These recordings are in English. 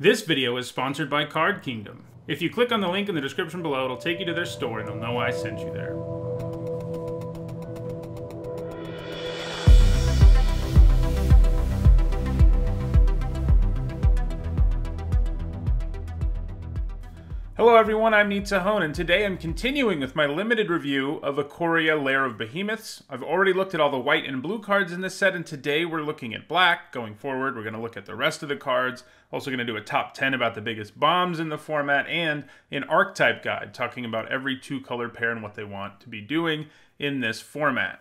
This video is sponsored by Card Kingdom. If you click on the link in the description below, it'll take you to their store and they'll know I sent you there. Hello everyone, I'm Neat and today I'm continuing with my limited review of Ikoria Lair of Behemoths. I've already looked at all the white and blue cards in this set, and today we're looking at black. Going forward, we're going to look at the rest of the cards. Also going to do a top 10 about the biggest bombs in the format, and an archetype guide, talking about every two color pair and what they want to be doing in this format.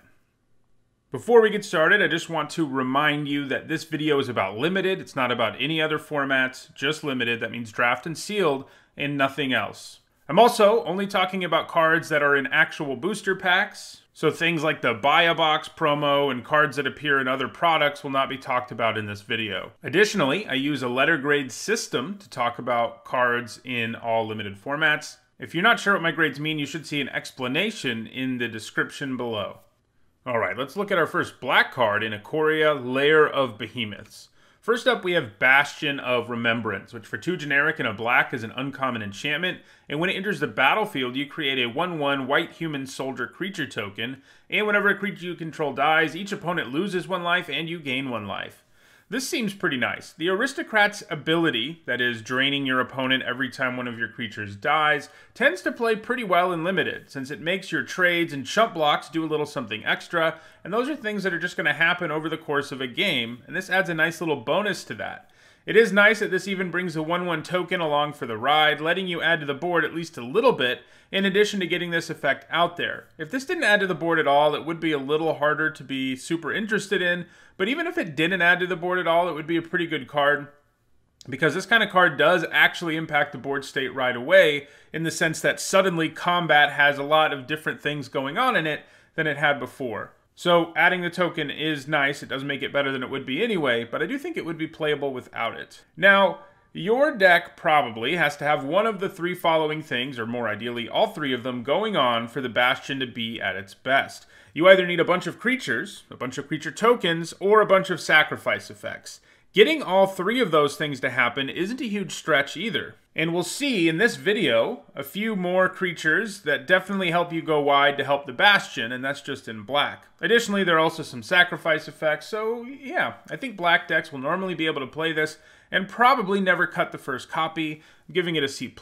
Before we get started, I just want to remind you that this video is about limited. It's not about any other formats, just limited. That means draft and sealed and nothing else. I'm also only talking about cards that are in actual booster packs, so things like the buy a box promo and cards that appear in other products will not be talked about in this video. Additionally, I use a letter grade system to talk about cards in all limited formats. If you're not sure what my grades mean, you should see an explanation in the description below. Alright, let's look at our first black card in Ikoria Lair of Behemoths. First up, we have Bastion of Remembrance, which for two generic and a black is an uncommon enchantment, and when it enters the battlefield, you create a 1-1 white human soldier creature token, and whenever a creature you control dies, each opponent loses one life and you gain one life. This seems pretty nice. The aristocrat's ability, that is, draining your opponent every time one of your creatures dies, tends to play pretty well in limited, since it makes your trades and chump blocks do a little something extra, and those are things that are just going to happen over the course of a game, and this adds a nice little bonus to that. It is nice that this even brings a 1-1 token along for the ride, letting you add to the board at least a little bit, in addition to getting this effect out there. If this didn't add to the board at all, it would be a little harder to be super interested in, but even if it didn't add to the board at all, it would be a pretty good card because this kind of card does actually impact the board state right away in the sense that suddenly combat has a lot of different things going on in it than it had before. So adding the token is nice. It does make it better than it would be anyway, but I do think it would be playable without it. Now, your deck probably has to have one of the three following things, or more ideally, all three of them going on for the Bastion to be at its best. You either need a bunch of creatures, a bunch of creature tokens, or a bunch of sacrifice effects. Getting all three of those things to happen isn't a huge stretch either. And we'll see in this video a few more creatures that definitely help you go wide to help the Bastion, and that's just in black. Additionally, there are also some sacrifice effects, so yeah, I think black decks will normally be able to play this and probably never cut the first copy, giving it a C+.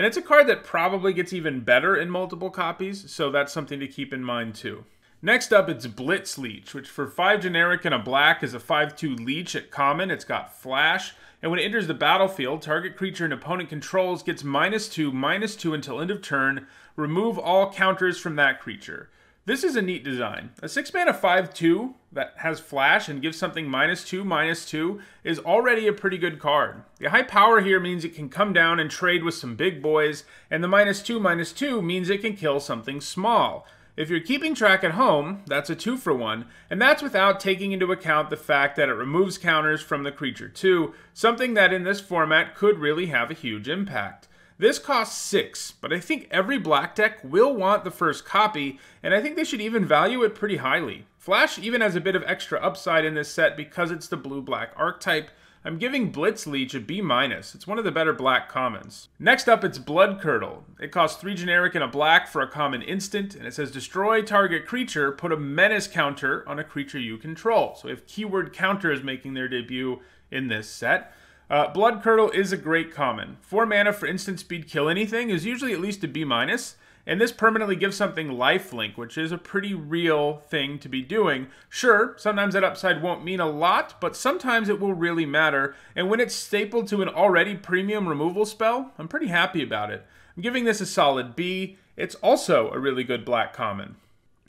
And it's a card that probably gets even better in multiple copies, so that's something to keep in mind too. Next up, it's Blitz Leech, which for 5 generic and a black is a 5-2 leech at common. It's got flash, and when it enters the battlefield, target creature an opponent controls gets minus 2, minus 2 until end of turn. Remove all counters from that creature. This is a neat design. A 6 mana 5-2 that has flash and gives something minus 2, minus 2 is already a pretty good card. The high power here means it can come down and trade with some big boys, and the minus 2, minus 2 means it can kill something small. If you're keeping track at home, that's a two for one, and that's without taking into account the fact that it removes counters from the creature too, something that in this format could really have a huge impact. This costs 6, but I think every black deck will want the first copy, and I think they should even value it pretty highly. Flash even has a bit of extra upside in this set because it's the blue-black archetype, I'm giving Blitz Leech a B minus. It's one of the better black commons. Next up, it's Bloodcurdle. It costs three generic and a black for a common instant, and it says destroy target creature, put a menace counter on a creature you control. So have keyword counters making their debut in this set. Uh, Bloodcurdle is a great common. Four mana for instant speed kill anything is usually at least a B. And this permanently gives something lifelink, which is a pretty real thing to be doing. Sure, sometimes that upside won't mean a lot, but sometimes it will really matter. And when it's stapled to an already premium removal spell, I'm pretty happy about it. I'm giving this a solid B. It's also a really good black common.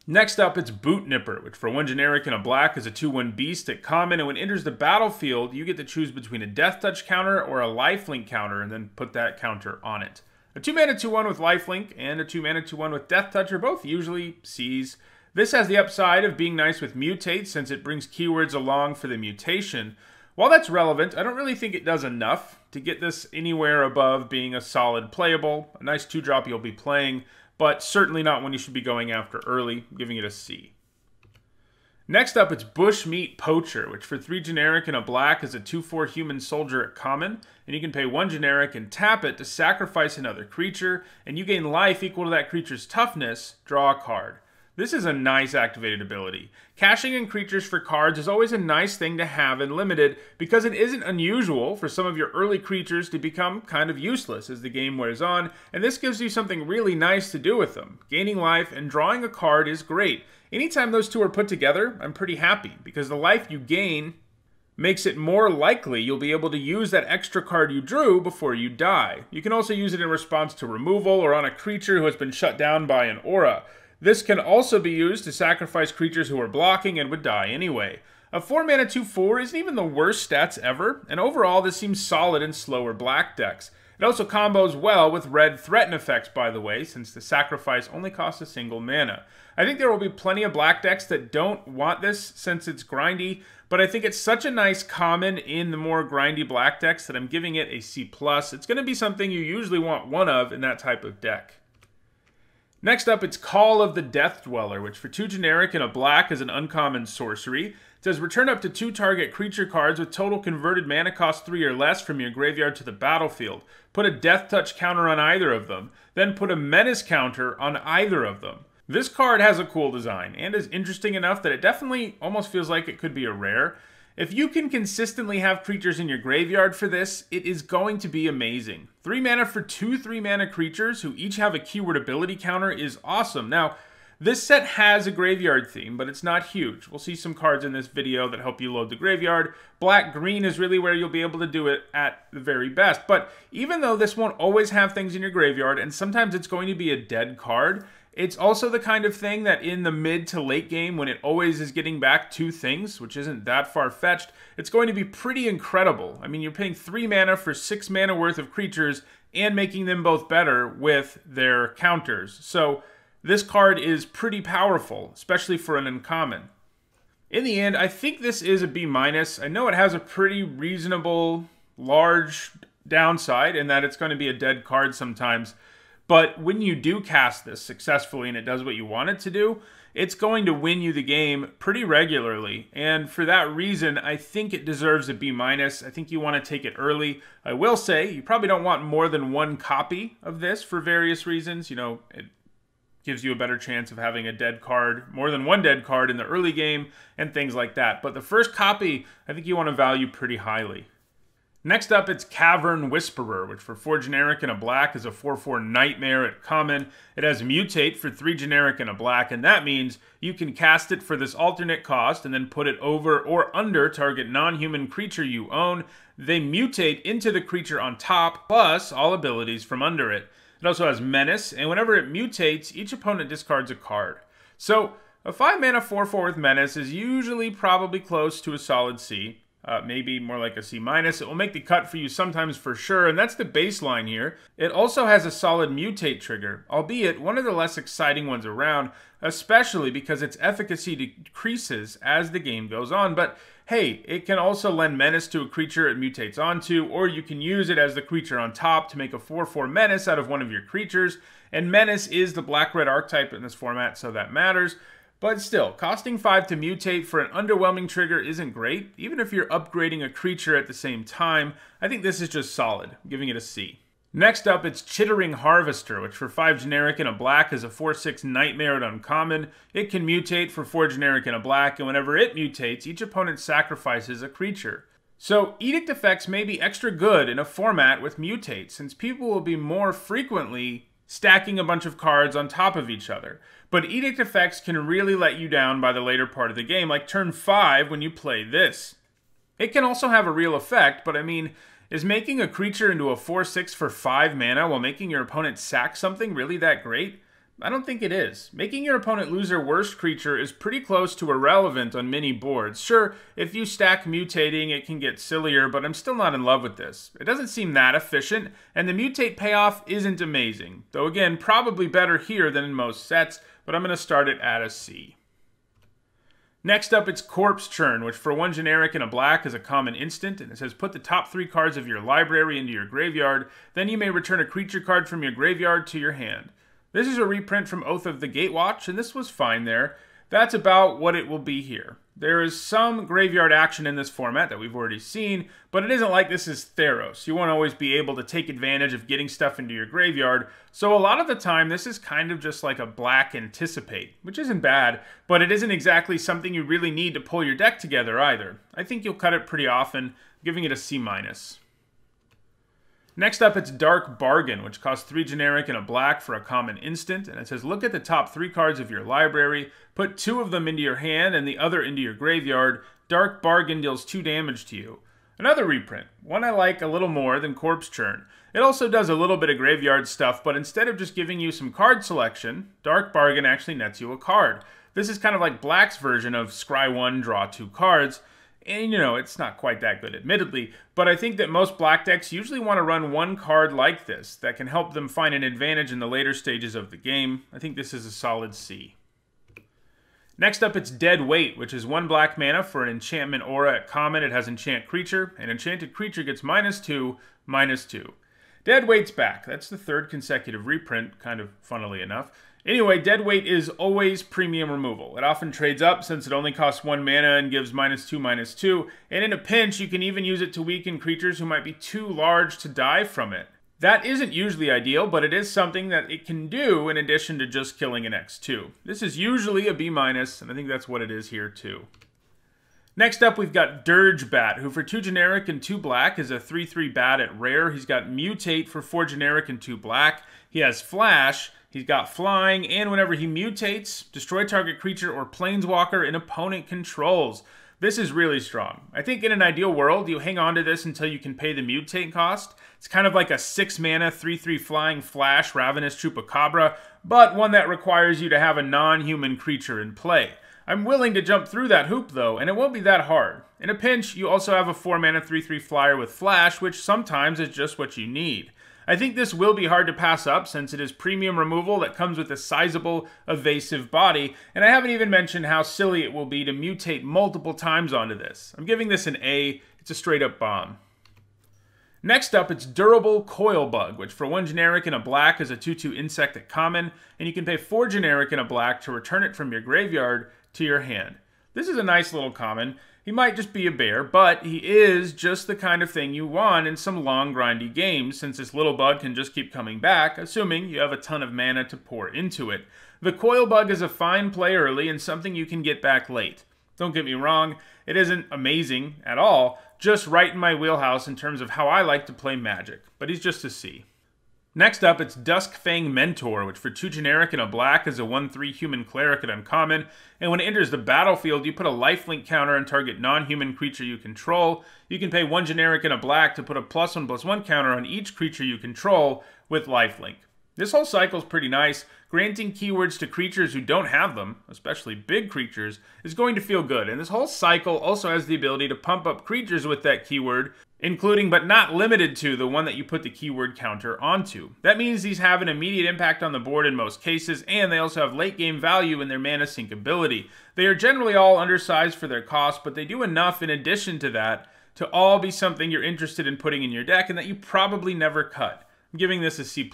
Next up, it's Boot Nipper, which for one generic and a black is a 2-1 beast at common, and when it enters the battlefield, you get to choose between a Death Touch counter or a Lifelink counter, and then put that counter on it. A 2 mana 2 1 with lifelink and a 2 mana 2 1 with Death Touch are both usually C's. This has the upside of being nice with mutate since it brings keywords along for the mutation. While that's relevant, I don't really think it does enough to get this anywhere above being a solid playable, a nice 2 drop you'll be playing, but certainly not one you should be going after early, giving it a C. Next up, it's Bushmeat Poacher, which for 3 generic and a black is a 2-4 human soldier at common, and you can pay 1 generic and tap it to sacrifice another creature, and you gain life equal to that creature's toughness, draw a card. This is a nice activated ability. Cashing in creatures for cards is always a nice thing to have in Limited because it isn't unusual for some of your early creatures to become kind of useless as the game wears on, and this gives you something really nice to do with them. Gaining life and drawing a card is great. Anytime those two are put together, I'm pretty happy because the life you gain makes it more likely you'll be able to use that extra card you drew before you die. You can also use it in response to removal or on a creature who has been shut down by an aura. This can also be used to sacrifice creatures who are blocking and would die anyway. A 4 mana 2 4 isn't even the worst stats ever, and overall this seems solid in slower black decks. It also combos well with red threaten effects, by the way, since the sacrifice only costs a single mana. I think there will be plenty of black decks that don't want this since it's grindy, but I think it's such a nice common in the more grindy black decks that I'm giving it a C+. It's going to be something you usually want one of in that type of deck. Next up, it's Call of the Death Dweller, which for two generic and a black is an uncommon sorcery. It says return up to two target creature cards with total converted mana cost three or less from your graveyard to the battlefield. Put a Death Touch counter on either of them, then put a Menace counter on either of them. This card has a cool design and is interesting enough that it definitely almost feels like it could be a rare. If you can consistently have creatures in your graveyard for this, it is going to be amazing. 3 mana for two 3 mana creatures who each have a keyword ability counter is awesome. Now, this set has a graveyard theme, but it's not huge. We'll see some cards in this video that help you load the graveyard. Black-green is really where you'll be able to do it at the very best. But even though this won't always have things in your graveyard, and sometimes it's going to be a dead card, it's also the kind of thing that in the mid to late game, when it always is getting back two things, which isn't that far fetched, it's going to be pretty incredible. I mean, you're paying three mana for six mana worth of creatures and making them both better with their counters. So this card is pretty powerful, especially for an uncommon. In the end, I think this is a B minus. I know it has a pretty reasonable, large downside in that it's going to be a dead card sometimes. But when you do cast this successfully and it does what you want it to do, it's going to win you the game pretty regularly. And for that reason, I think it deserves a B minus. I think you want to take it early. I will say you probably don't want more than one copy of this for various reasons. You know, it gives you a better chance of having a dead card, more than one dead card in the early game, and things like that. But the first copy, I think you want to value pretty highly. Next up, it's Cavern Whisperer, which for 4 generic and a black is a 4-4 Nightmare at common. It has Mutate for 3 generic and a black, and that means you can cast it for this alternate cost and then put it over or under target non-human creature you own. They mutate into the creature on top, plus all abilities from under it. It also has Menace, and whenever it mutates, each opponent discards a card. So, a 5 mana 4-4 with Menace is usually probably close to a solid C uh, maybe more like a C minus. It will make the cut for you sometimes for sure, and that's the baseline here. It also has a solid mutate trigger, albeit one of the less exciting ones around, especially because its efficacy decreases as the game goes on. But hey, it can also lend menace to a creature it mutates onto, or you can use it as the creature on top to make a 4-4 menace out of one of your creatures. And menace is the black-red archetype in this format, so that matters. But still, costing 5 to mutate for an underwhelming trigger isn't great, even if you're upgrading a creature at the same time. I think this is just solid, I'm giving it a C. Next up, it's Chittering Harvester, which for 5 generic and a black is a 4-6 Nightmare at uncommon. It can mutate for 4 generic and a black, and whenever it mutates, each opponent sacrifices a creature. So, Edict effects may be extra good in a format with mutate, since people will be more frequently stacking a bunch of cards on top of each other. But Edict effects can really let you down by the later part of the game, like turn 5 when you play this. It can also have a real effect, but I mean, is making a creature into a 4-6 for 5 mana while making your opponent sack something really that great? I don't think it is. Making your opponent lose their worst creature is pretty close to irrelevant on many boards. Sure, if you stack mutating, it can get sillier, but I'm still not in love with this. It doesn't seem that efficient, and the mutate payoff isn't amazing. Though again, probably better here than in most sets, but I'm going to start it at a C. Next up, it's Corpse Churn, which for one generic and a black is a common instant, and it says put the top three cards of your library into your graveyard, then you may return a creature card from your graveyard to your hand. This is a reprint from Oath of the Gatewatch, and this was fine there. that's about what it will be here. There is some graveyard action in this format that we've already seen, but it isn't like this is Theros. You won't always be able to take advantage of getting stuff into your graveyard, so a lot of the time this is kind of just like a black anticipate, which isn't bad, but it isn't exactly something you really need to pull your deck together either. I think you'll cut it pretty often, giving it a C-. minus. Next up, it's Dark Bargain, which costs 3 generic and a black for a common instant. And it says, look at the top 3 cards of your library, put 2 of them into your hand and the other into your graveyard. Dark Bargain deals 2 damage to you. Another reprint, one I like a little more than Corpse Churn. It also does a little bit of graveyard stuff, but instead of just giving you some card selection, Dark Bargain actually nets you a card. This is kind of like Black's version of Scry 1, draw 2 cards, and you know, it's not quite that good, admittedly, but I think that most black decks usually want to run one card like this that can help them find an advantage in the later stages of the game. I think this is a solid C. Next up, it's Dead Weight, which is one black mana for an enchantment aura at common. It has enchant creature. An enchanted creature gets minus two, minus two. Dead Weight's back. That's the third consecutive reprint, kind of funnily enough. Anyway, dead weight is always premium removal. It often trades up since it only costs one mana and gives minus two, minus two, and in a pinch, you can even use it to weaken creatures who might be too large to die from it. That isn't usually ideal, but it is something that it can do in addition to just killing an X2. This is usually a B minus, and I think that's what it is here too. Next up, we've got Dirge Bat, who for 2 generic and 2 black is a 3-3 bat at rare. He's got Mutate for 4 generic and 2 black. He has Flash, He's got flying, and whenever he mutates, destroy target creature or planeswalker an opponent controls. This is really strong. I think in an ideal world, you hang on to this until you can pay the mutate cost. It's kind of like a 6 mana, 3 3 flying flash Ravenous Chupacabra, but one that requires you to have a non human creature in play. I'm willing to jump through that hoop though, and it won't be that hard. In a pinch, you also have a 4 mana 3 3 flyer with flash, which sometimes is just what you need. I think this will be hard to pass up since it is premium removal that comes with a sizable, evasive body, and I haven't even mentioned how silly it will be to mutate multiple times onto this. I'm giving this an A, it's a straight up bomb. Next up, it's Durable Coilbug, which for one generic and a black is a 2-2 insect at common, and you can pay four generic and a black to return it from your graveyard to your hand. This is a nice little common, he might just be a bear, but he is just the kind of thing you want in some long, grindy games, since this little bug can just keep coming back, assuming you have a ton of mana to pour into it. The coil bug is a fine play early and something you can get back late. Don't get me wrong, it isn't amazing at all, just right in my wheelhouse in terms of how I like to play Magic, but he's just a C. Next up, it's Duskfang Mentor, which for 2 generic and a black is a 1-3 human cleric at uncommon, and when it enters the battlefield, you put a lifelink counter on target non-human creature you control. You can pay 1 generic and a black to put a plus 1 plus 1 counter on each creature you control with lifelink. This whole cycle is pretty nice. Granting keywords to creatures who don't have them, especially big creatures, is going to feel good. And this whole cycle also has the ability to pump up creatures with that keyword, including but not limited to the one that you put the keyword counter onto. That means these have an immediate impact on the board in most cases, and they also have late game value in their mana sink ability. They are generally all undersized for their cost, but they do enough in addition to that to all be something you're interested in putting in your deck and that you probably never cut. I'm giving this a C+.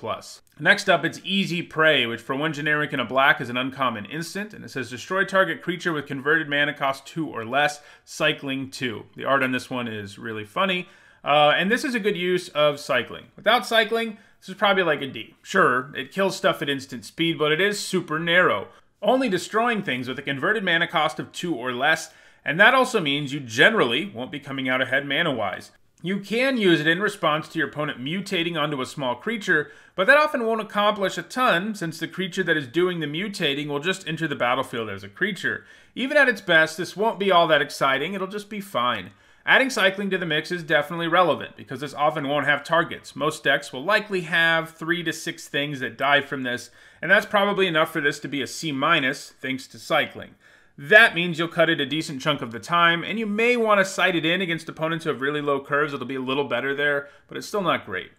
Next up, it's Easy Prey, which for one generic and a black is an uncommon instant, and it says destroy target creature with converted mana cost 2 or less, cycling 2. The art on this one is really funny, uh, and this is a good use of cycling. Without cycling, this is probably like a D. Sure, it kills stuff at instant speed, but it is super narrow, only destroying things with a converted mana cost of 2 or less, and that also means you generally won't be coming out ahead mana-wise. You can use it in response to your opponent mutating onto a small creature, but that often won't accomplish a ton since the creature that is doing the mutating will just enter the battlefield as a creature. Even at its best, this won't be all that exciting, it'll just be fine. Adding cycling to the mix is definitely relevant because this often won't have targets. Most decks will likely have 3 to 6 things that die from this, and that's probably enough for this to be a C- minus thanks to cycling. That means you'll cut it a decent chunk of the time, and you may want to sight it in against opponents who have really low curves. It'll be a little better there, but it's still not great.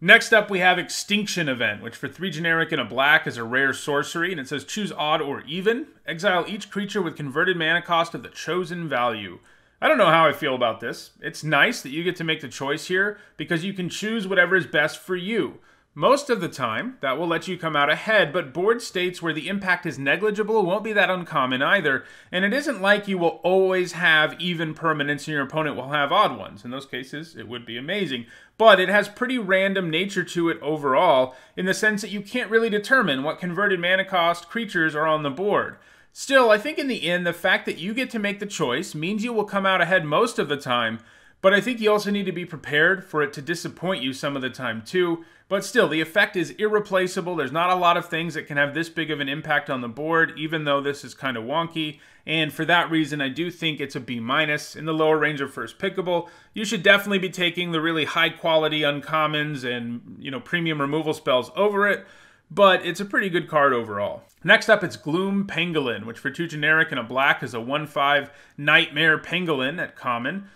Next up, we have Extinction Event, which for 3 generic and a black is a rare sorcery, and it says choose odd or even. Exile each creature with converted mana cost of the chosen value. I don't know how I feel about this. It's nice that you get to make the choice here, because you can choose whatever is best for you. Most of the time, that will let you come out ahead, but board states where the impact is negligible won't be that uncommon either, and it isn't like you will always have even permanents and your opponent will have odd ones. In those cases, it would be amazing. But it has pretty random nature to it overall, in the sense that you can't really determine what converted mana cost creatures are on the board. Still, I think in the end, the fact that you get to make the choice means you will come out ahead most of the time, but I think you also need to be prepared for it to disappoint you some of the time too. But still, the effect is irreplaceable. There's not a lot of things that can have this big of an impact on the board, even though this is kind of wonky. And for that reason, I do think it's a B minus in the lower range of first pickable. You should definitely be taking the really high quality uncommons and you know premium removal spells over it. But it's a pretty good card overall. Next up, it's Gloom Pangolin, which for two generic and a black is a 1 5 Nightmare Pangolin at common.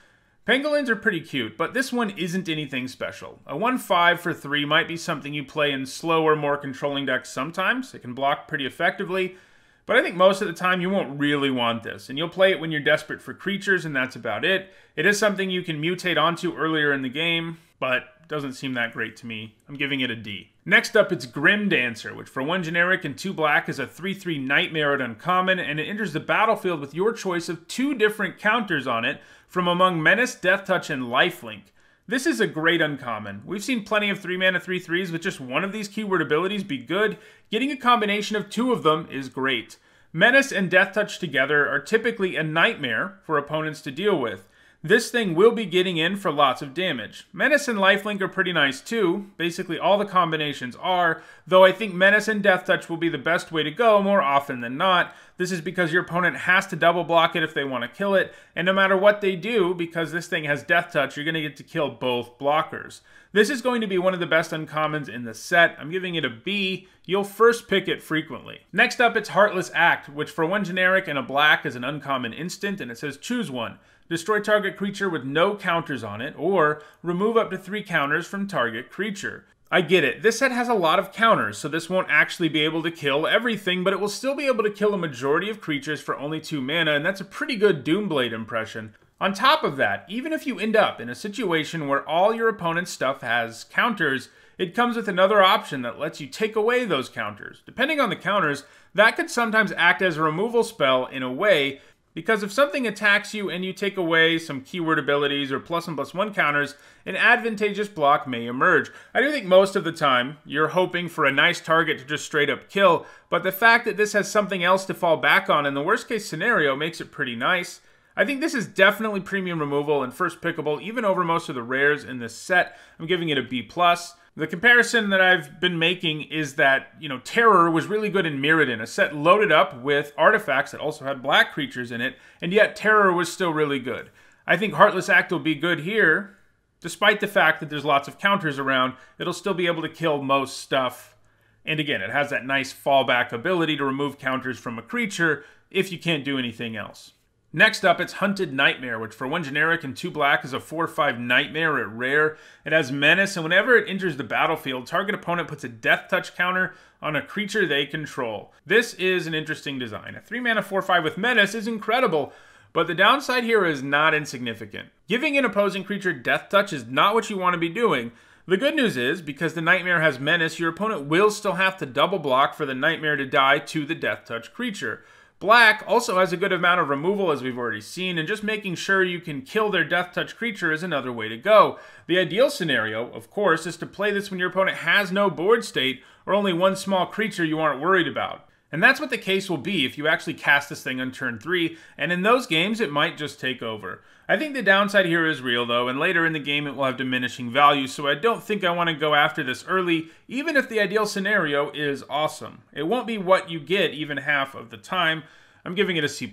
Pangolins are pretty cute, but this one isn't anything special. A 1-5 for 3 might be something you play in slower, more controlling decks sometimes. It can block pretty effectively, but I think most of the time you won't really want this, and you'll play it when you're desperate for creatures, and that's about it. It is something you can mutate onto earlier in the game, but doesn't seem that great to me. I'm giving it a D. Next up, it's Grim Dancer, which for one generic and two black is a 3-3 Nightmare at Uncommon, and it enters the battlefield with your choice of two different counters on it, from among Menace, Death Touch, and Lifelink. This is a great uncommon. We've seen plenty of 3 mana 3 3s with just one of these keyword abilities be good. Getting a combination of two of them is great. Menace and Death Touch together are typically a nightmare for opponents to deal with. This thing will be getting in for lots of damage. Menace and Lifelink are pretty nice too. Basically all the combinations are, though I think Menace and Death Touch will be the best way to go more often than not. This is because your opponent has to double block it if they want to kill it, and no matter what they do, because this thing has Death Touch, you're going to get to kill both blockers. This is going to be one of the best uncommons in the set. I'm giving it a B. You'll first pick it frequently. Next up, it's Heartless Act, which for one generic and a black is an uncommon instant, and it says choose one. Destroy target creature with no counters on it, or remove up to three counters from target creature. I get it. This set has a lot of counters, so this won't actually be able to kill everything, but it will still be able to kill a majority of creatures for only 2 mana, and that's a pretty good Doom Blade impression. On top of that, even if you end up in a situation where all your opponent's stuff has counters, it comes with another option that lets you take away those counters. Depending on the counters, that could sometimes act as a removal spell in a way because if something attacks you and you take away some keyword abilities or plus and plus one counters, an advantageous block may emerge. I do think most of the time you're hoping for a nice target to just straight up kill, but the fact that this has something else to fall back on in the worst case scenario makes it pretty nice. I think this is definitely premium removal and first pickable even over most of the rares in this set. I'm giving it a B+. plus. The comparison that I've been making is that, you know, Terror was really good in Mirrodin, a set loaded up with artifacts that also had black creatures in it, and yet Terror was still really good. I think Heartless Act will be good here, despite the fact that there's lots of counters around, it'll still be able to kill most stuff. And again, it has that nice fallback ability to remove counters from a creature if you can't do anything else. Next up, it's Hunted Nightmare, which for one generic and two black is a 4-5 Nightmare at rare. It has Menace, and whenever it enters the battlefield, target opponent puts a Death Touch counter on a creature they control. This is an interesting design. A 3 mana 4-5 with Menace is incredible, but the downside here is not insignificant. Giving an opposing creature Death Touch is not what you want to be doing. The good news is, because the Nightmare has Menace, your opponent will still have to double block for the Nightmare to die to the Death Touch creature. Black also has a good amount of removal as we've already seen, and just making sure you can kill their Death Touch creature is another way to go. The ideal scenario, of course, is to play this when your opponent has no board state or only one small creature you aren't worried about. And that's what the case will be if you actually cast this thing on turn 3, and in those games it might just take over. I think the downside here is real though, and later in the game it will have diminishing value, so I don't think I want to go after this early, even if the ideal scenario is awesome. It won't be what you get even half of the time. I'm giving it a C+.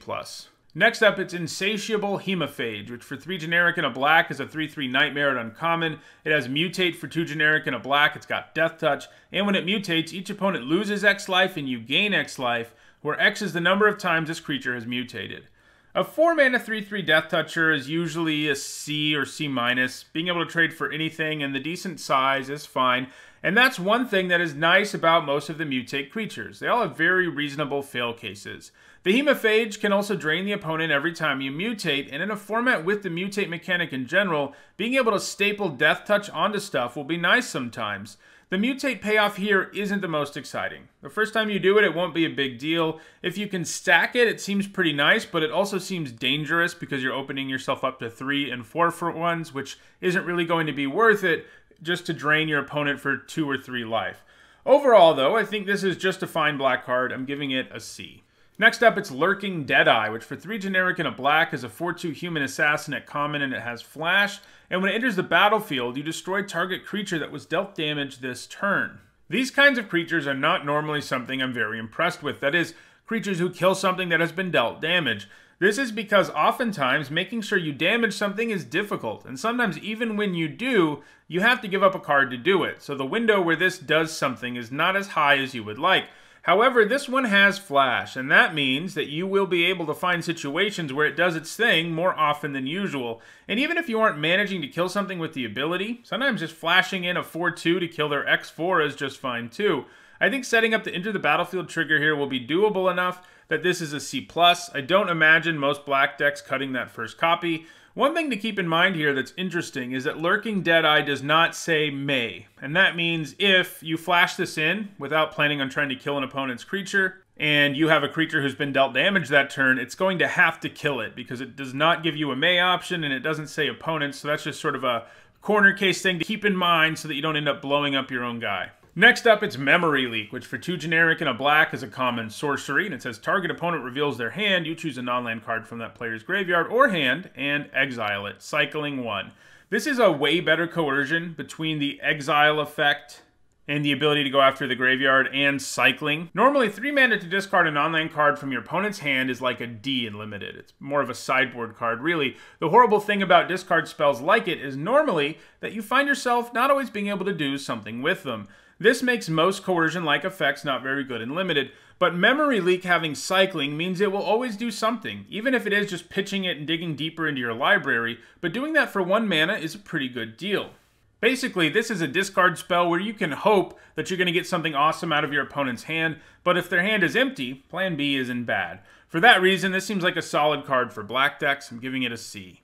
Next up, it's Insatiable Hemophage, which for 3 generic and a black is a 3-3 Nightmare at Uncommon. It has Mutate for 2 generic and a black, it's got Death Touch, and when it mutates, each opponent loses X life and you gain X life, where X is the number of times this creature has mutated. A 4 mana 3 3 Death Toucher is usually a C or C minus. Being able to trade for anything and the decent size is fine. And that's one thing that is nice about most of the mutate creatures. They all have very reasonable fail cases. The Hemophage can also drain the opponent every time you mutate, and in a format with the mutate mechanic in general, being able to staple Death Touch onto stuff will be nice sometimes. The mutate payoff here isn't the most exciting. The first time you do it, it won't be a big deal. If you can stack it, it seems pretty nice, but it also seems dangerous because you're opening yourself up to three and four for ones, which isn't really going to be worth it just to drain your opponent for two or three life. Overall, though, I think this is just a fine black card. I'm giving it a C. Next up, it's Lurking Deadeye, which for 3 generic and a black is a 4-2 human assassin at common and it has flash. And when it enters the battlefield, you destroy target creature that was dealt damage this turn. These kinds of creatures are not normally something I'm very impressed with. That is, creatures who kill something that has been dealt damage. This is because oftentimes making sure you damage something is difficult, and sometimes even when you do, you have to give up a card to do it. So the window where this does something is not as high as you would like. However, this one has flash, and that means that you will be able to find situations where it does its thing more often than usual. And even if you aren't managing to kill something with the ability, sometimes just flashing in a 4-2 to kill their X4 is just fine too. I think setting up the enter the battlefield trigger here will be doable enough that this is a C+. I don't imagine most black decks cutting that first copy. One thing to keep in mind here that's interesting is that Lurking Deadeye does not say may, and that means if you flash this in without planning on trying to kill an opponent's creature, and you have a creature who's been dealt damage that turn, it's going to have to kill it because it does not give you a may option and it doesn't say opponent, so that's just sort of a corner case thing to keep in mind so that you don't end up blowing up your own guy. Next up, it's Memory Leak, which for two generic and a black is a common sorcery, and it says target opponent reveals their hand, you choose a non-land card from that player's graveyard or hand, and exile it, cycling one. This is a way better coercion between the exile effect and the ability to go after the graveyard and cycling. Normally, three mana to discard a non-land card from your opponent's hand is like a D in limited. It's more of a sideboard card, really. The horrible thing about discard spells like it is normally that you find yourself not always being able to do something with them. This makes most coercion-like effects not very good and limited, but Memory Leak having cycling means it will always do something, even if it is just pitching it and digging deeper into your library, but doing that for one mana is a pretty good deal. Basically, this is a discard spell where you can hope that you're going to get something awesome out of your opponent's hand, but if their hand is empty, plan B isn't bad. For that reason, this seems like a solid card for black decks. I'm giving it a C.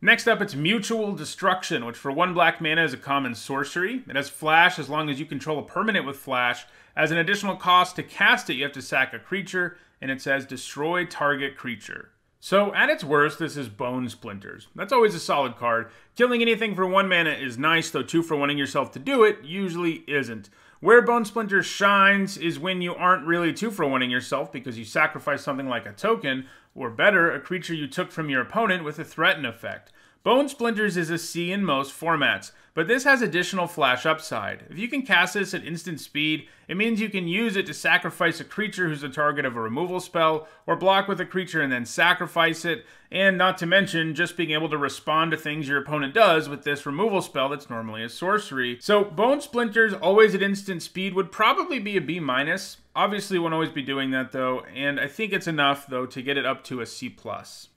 Next up, it's Mutual Destruction, which for one black mana is a common sorcery. It has flash as long as you control a permanent with flash. As an additional cost to cast it, you have to sack a creature, and it says destroy target creature. So, at its worst, this is Bone Splinters. That's always a solid card. Killing anything for one mana is nice, though two for wanting yourself to do it usually isn't. Where Bone Splinters shines is when you aren't really two for wanting yourself because you sacrifice something like a token, or better, a creature you took from your opponent with a threaten effect. Bone Splinters is a C in most formats, but this has additional flash upside. If you can cast this at instant speed, it means you can use it to sacrifice a creature who's the target of a removal spell, or block with a creature and then sacrifice it, and not to mention just being able to respond to things your opponent does with this removal spell that's normally a sorcery. So Bone Splinters always at instant speed would probably be a B minus. Obviously won't always be doing that though, and I think it's enough though to get it up to a C+.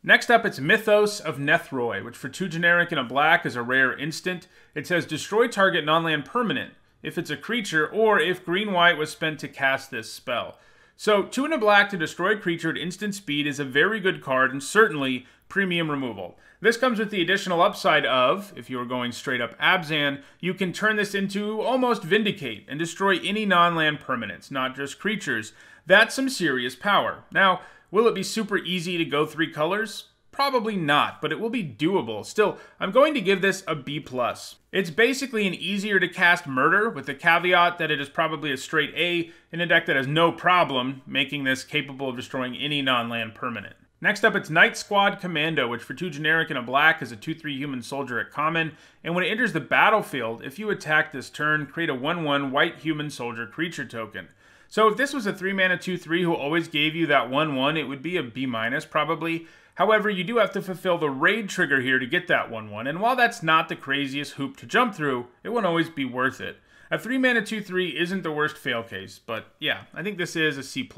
Next up it's Mythos of Nethroi, which for two generic and a black is a rare instant. It says destroy target non-land permanent if it's a creature or if green white was spent to cast this spell. So two and a black to destroy a creature at instant speed is a very good card and certainly premium removal. This comes with the additional upside of, if you were going straight up Abzan, you can turn this into almost Vindicate and destroy any non-land permanents, not just creatures. That's some serious power. Now, will it be super easy to go three colors? Probably not, but it will be doable. Still, I'm going to give this a B+. It's basically an easier to cast murder, with the caveat that it is probably a straight A in a deck that has no problem making this capable of destroying any non-land permanent. Next up, it's Nightsquad Commando, which for two generic and a black is a 2-3 human soldier at common, and when it enters the battlefield, if you attack this turn, create a 1-1 white human soldier creature token. So if this was a 3 mana 2-3 who always gave you that 1-1, it would be a B- minus probably, However, you do have to fulfill the raid trigger here to get that 1-1, and while that's not the craziest hoop to jump through, it won't always be worth it. A 3 mana 2-3 isn't the worst fail case, but yeah, I think this is a C. C+.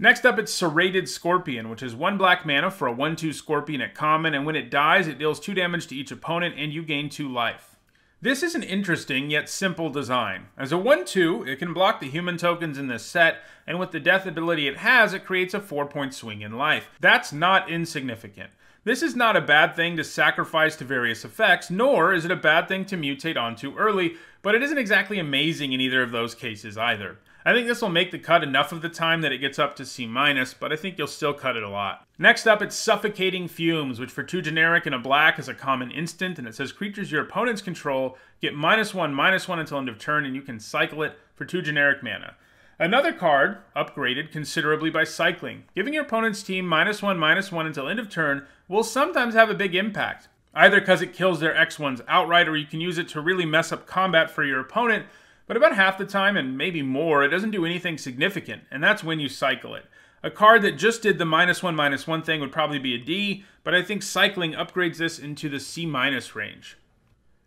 Next up, it's Serrated Scorpion, which is 1 black mana for a 1-2 Scorpion at common, and when it dies, it deals 2 damage to each opponent, and you gain 2 life. This is an interesting yet simple design. As a 1-2, it can block the human tokens in this set, and with the death ability it has, it creates a 4-point swing in life. That's not insignificant. This is not a bad thing to sacrifice to various effects, nor is it a bad thing to mutate onto early, but it isn't exactly amazing in either of those cases either. I think this will make the cut enough of the time that it gets up to C minus, but I think you'll still cut it a lot. Next up, it's Suffocating Fumes, which for two generic and a black is a common instant, and it says creatures your opponents control get minus one, minus one until end of turn, and you can cycle it for two generic mana. Another card, upgraded considerably by cycling. Giving your opponent's team minus one, minus one until end of turn will sometimes have a big impact. Either because it kills their X1s outright, or you can use it to really mess up combat for your opponent, but about half the time, and maybe more, it doesn't do anything significant, and that's when you cycle it. A card that just did the minus one, minus one thing would probably be a D, but I think cycling upgrades this into the C minus range.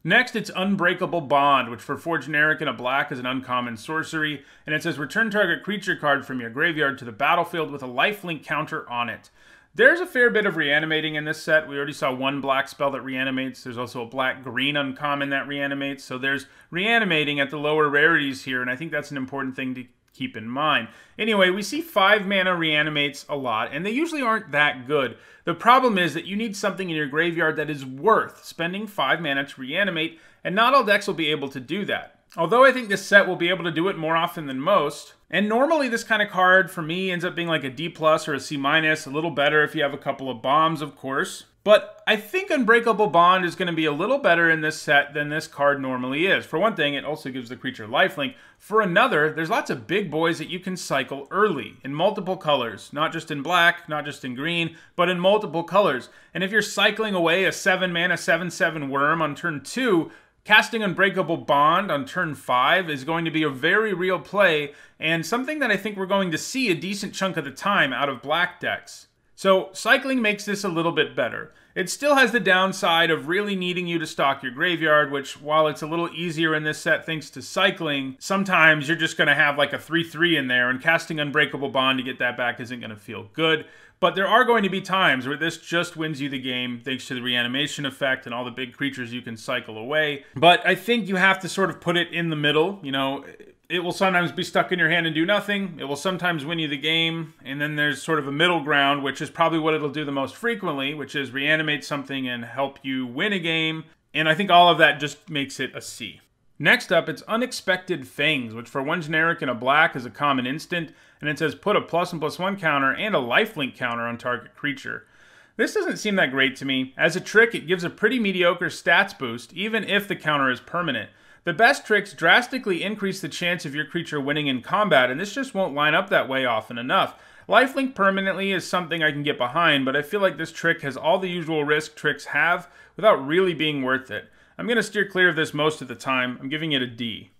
Next, it's Unbreakable Bond, which for 4 generic and a black is an uncommon sorcery, and it says return target creature card from your graveyard to the battlefield with a lifelink counter on it. There's a fair bit of reanimating in this set. We already saw one black spell that reanimates. There's also a black-green uncommon that reanimates. So there's reanimating at the lower rarities here, and I think that's an important thing to keep in mind. Anyway, we see 5 mana reanimates a lot, and they usually aren't that good. The problem is that you need something in your graveyard that is worth spending 5 mana to reanimate, and not all decks will be able to do that. Although I think this set will be able to do it more often than most, and normally this kind of card for me ends up being like a D plus or a C minus, a little better if you have a couple of bombs, of course. But I think Unbreakable Bond is going to be a little better in this set than this card normally is. For one thing, it also gives the creature lifelink. For another, there's lots of big boys that you can cycle early in multiple colors, not just in black, not just in green, but in multiple colors. And if you're cycling away a 7 mana 7 7 worm on turn 2, Casting Unbreakable Bond on turn 5 is going to be a very real play, and something that I think we're going to see a decent chunk of the time out of black decks. So, cycling makes this a little bit better. It still has the downside of really needing you to stock your graveyard, which, while it's a little easier in this set thanks to cycling, sometimes you're just going to have like a 3 3 in there, and casting Unbreakable Bond to get that back isn't going to feel good. But there are going to be times where this just wins you the game thanks to the reanimation effect and all the big creatures you can cycle away. But I think you have to sort of put it in the middle. You know, it will sometimes be stuck in your hand and do nothing. It will sometimes win you the game. And then there's sort of a middle ground, which is probably what it'll do the most frequently, which is reanimate something and help you win a game. And I think all of that just makes it a C. Next up, it's Unexpected Fangs, which for one generic and a black is a common instant, and it says put a plus and plus one counter and a lifelink counter on target creature. This doesn't seem that great to me. As a trick, it gives a pretty mediocre stats boost, even if the counter is permanent. The best tricks drastically increase the chance of your creature winning in combat, and this just won't line up that way often enough. Lifelink permanently is something I can get behind, but I feel like this trick has all the usual risk tricks have without really being worth it. I'm going to steer clear of this most of the time. I'm giving it a D.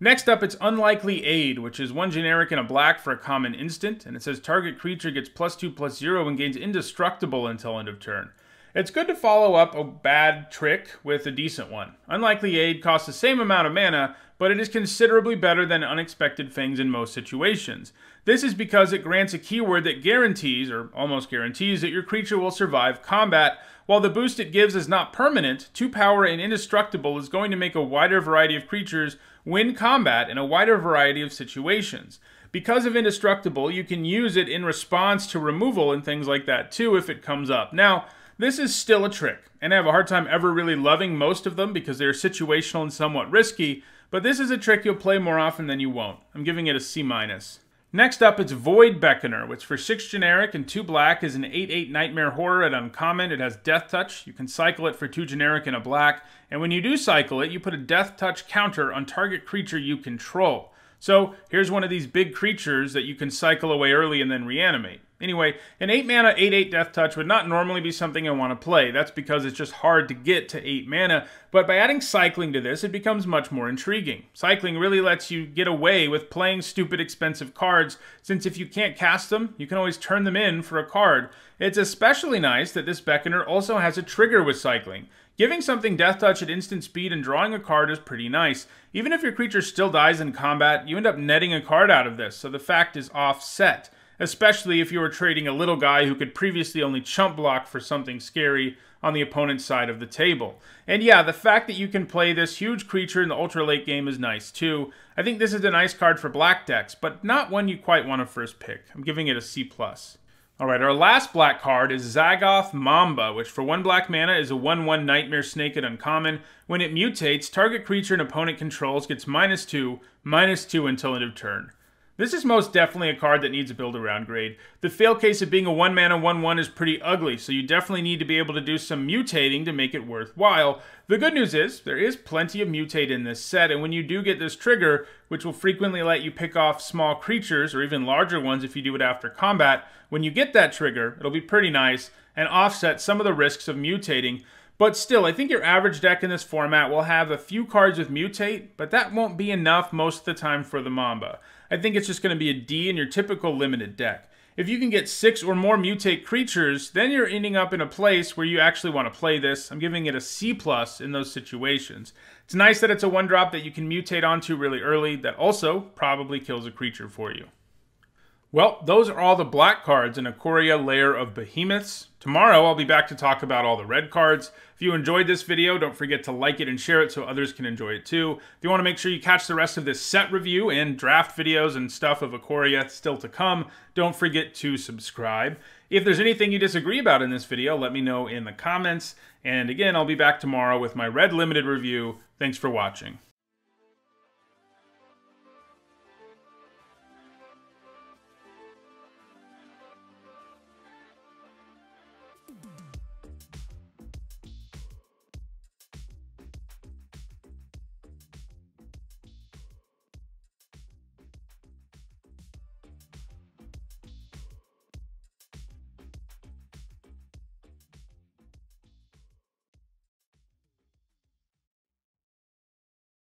Next up, it's Unlikely Aid, which is one generic and a black for a common instant, and it says target creature gets plus 2 plus 0 and gains indestructible until end of turn. It's good to follow up a bad trick with a decent one. Unlikely Aid costs the same amount of mana, but it is considerably better than Unexpected Fangs in most situations. This is because it grants a keyword that guarantees, or almost guarantees, that your creature will survive combat while the boost it gives is not permanent, 2 power and indestructible is going to make a wider variety of creatures win combat in a wider variety of situations. Because of indestructible, you can use it in response to removal and things like that too if it comes up. Now, this is still a trick, and I have a hard time ever really loving most of them because they're situational and somewhat risky, but this is a trick you'll play more often than you won't. I'm giving it a C minus. Next up, it's Void Beckoner, which for 6 generic and 2 black is an 8-8 Nightmare Horror at uncommon. It has Death Touch. You can cycle it for 2 generic and a black. And when you do cycle it, you put a Death Touch counter on target creature you control. So here's one of these big creatures that you can cycle away early and then reanimate. Anyway, an 8 mana 8 8 Death Touch would not normally be something I want to play. That's because it's just hard to get to 8 mana, but by adding cycling to this, it becomes much more intriguing. Cycling really lets you get away with playing stupid expensive cards, since if you can't cast them, you can always turn them in for a card. It's especially nice that this Beckoner also has a trigger with cycling. Giving something Death Touch at instant speed and drawing a card is pretty nice. Even if your creature still dies in combat, you end up netting a card out of this, so the fact is offset especially if you were trading a little guy who could previously only chump block for something scary on the opponent's side of the table. And yeah, the fact that you can play this huge creature in the ultra late game is nice too. I think this is a nice card for black decks, but not one you quite want to first pick. I'm giving it a C+. Alright, our last black card is Zagoth Mamba, which for 1 black mana is a 1-1 Nightmare Snake at uncommon. When it mutates, target creature an opponent controls gets minus 2, minus 2 until end of turn. This is most definitely a card that needs a build around grade. The fail case of being a 1 mana 1 1 is pretty ugly, so you definitely need to be able to do some mutating to make it worthwhile. The good news is, there is plenty of mutate in this set, and when you do get this trigger, which will frequently let you pick off small creatures, or even larger ones if you do it after combat, when you get that trigger, it'll be pretty nice and offset some of the risks of mutating. But still, I think your average deck in this format will have a few cards with Mutate, but that won't be enough most of the time for the Mamba. I think it's just going to be a D in your typical limited deck. If you can get six or more mutate creatures, then you're ending up in a place where you actually want to play this. I'm giving it a C plus in those situations. It's nice that it's a one drop that you can mutate onto really early that also probably kills a creature for you. Well, those are all the black cards in Ikoria Lair of Behemoths. Tomorrow, I'll be back to talk about all the red cards. If you enjoyed this video, don't forget to like it and share it so others can enjoy it too. If you want to make sure you catch the rest of this set review and draft videos and stuff of Ikoria still to come, don't forget to subscribe. If there's anything you disagree about in this video, let me know in the comments. And again, I'll be back tomorrow with my Red Limited review. Thanks for watching.